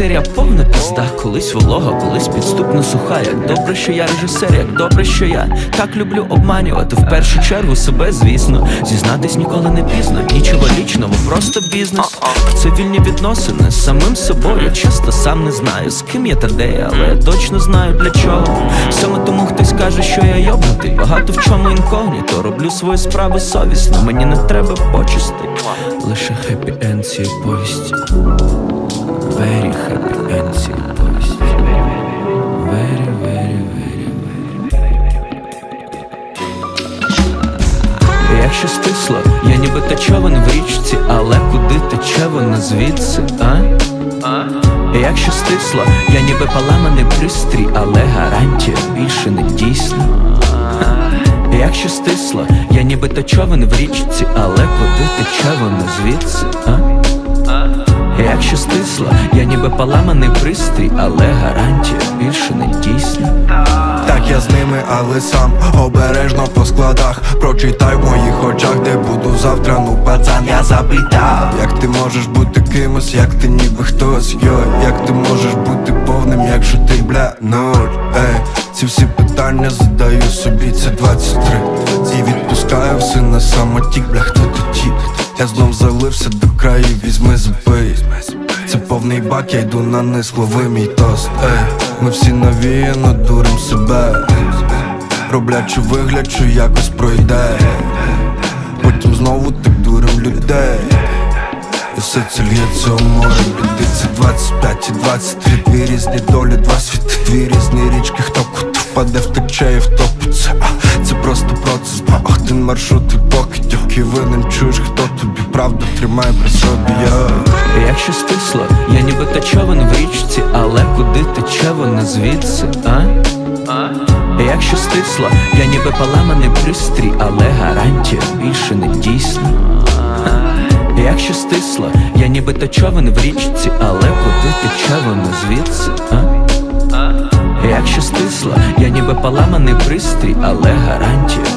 серія повна пізда, колись волога, колись підступно суха. Як добре, що я режисер, як добре, що я так люблю обманювати в першу чергу себе, звісно. Зізнатись ніколи не пізно, нічого лічного, просто бізнес. Це вільні відносини з самим собою. Часто сам не знаю, з ким я та де але я точно знаю для чого. Саме тому хтось каже, що я йобнутий. Багато в чому інкогніто роблю свої справи совісно. Мені не треба почисти. Лише хеппі енд цієї повісті. Very happy end цієї повісті. Very, very, very, very. Якщо стисло, я ніби та човен в річці, але куди тече вона звідси, а? Якщо стисло, я ніби поламаний пристрій, але гарантія більше не дійсна. Якщо стисло, я ніби та човен в річці, але куди тече вона звідси, а? Якщо стисло, я ніби поламаний пристрій, але гарантія більше не дійсна. Так я з ними, але сам обережно по складах. Прочитай в моїх очах, де буду завтра, ну пацан, я запитав Як ти можеш бути кимось, як ти ніби хтось, йой Як ти можеш бути повним, якщо ти бля нуль Ей, ці всі питання задаю собі, це 23 І відпускаю все на самотік, бля, хто тоді? Я знов залився до краю, візьми запий Це повний бак, я йду на низ, лови мій тост Ей, ми всі навіяно дурим себе. Роблячи вигляд, що якось пройде. Потім знову так дурим людей. І все це лється у море біди Це 25 і 23 Дві різні долі, два світи, дві різні річки. Хто куди впаде, втече і втопиться. Це просто процес, бо один маршрут і покидьок І винен чуєш, хто тобі правду тримає при собі я Якщо стисло, я ніби та човен в річці, але куди тече вона звідси, а? Якщо стисло, я ніби поламаний пристрій, але гарантія більше не дійсна. Якщо стисло, я ніби та човен в річці, але куди тече вона звідси, а? Якщо стисло, я ніби поламаний пристрій, але гарантія.